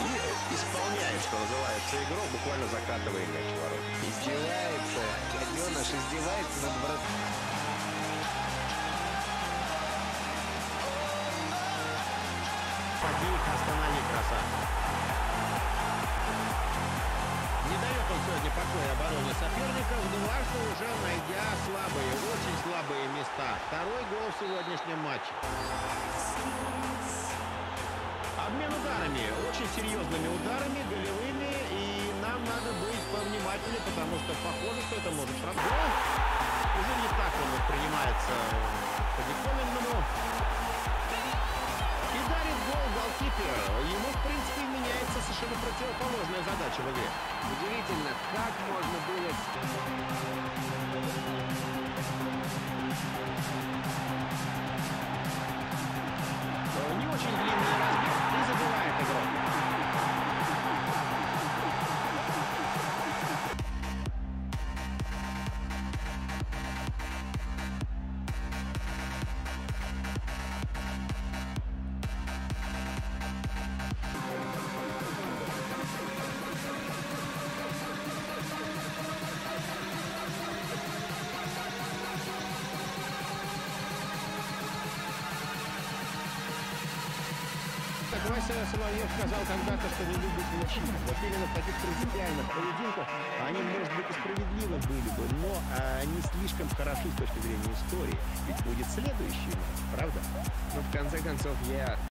делает, что называется, игру, буквально закатывая мяч ворот. Издевается. Гаденыш издевается над врат... Побег останови, красавчик. Не дает он сегодня покоя обороне соперников, дважды уже найдя слабые, очень слабые места. Второй гол в сегодняшнем матче. Ударами, очень серьезными ударами, голевыми, и нам надо быть повнимательнее, потому что похоже, что это может сработать. Уже не так он воспринимается по диковинному. И дарит гол голкипер. Ему, в принципе, меняется совершенно противоположная задача в игре. Вася Соловьев сказал когда-то, что не любит мячи. Вот именно в таких принципиальных поединках они, может быть, и справедливы были бы, но а, они слишком хороши с точки зрения истории. Ведь будет следующий правда? Но в конце концов я